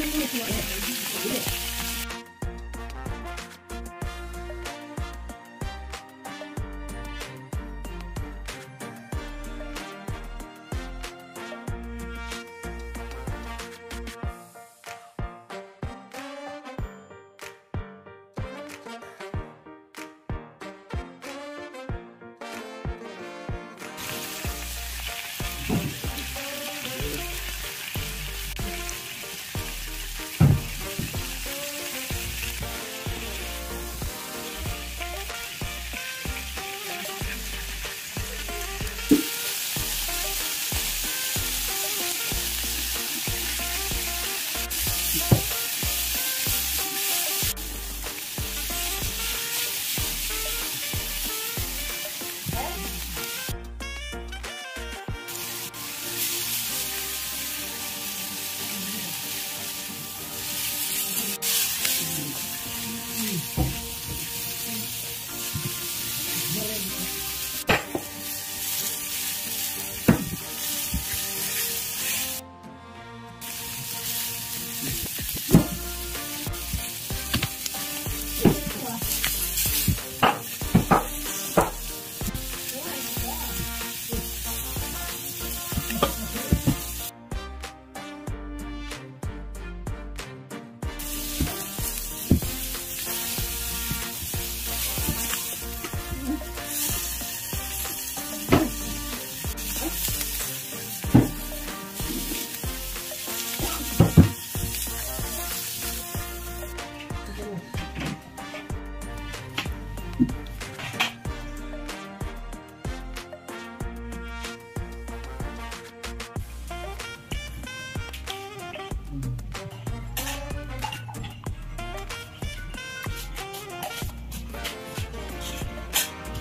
やった!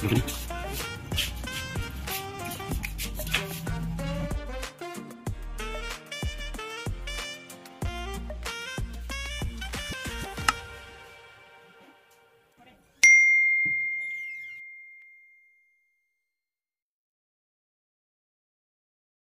Mm-hmm.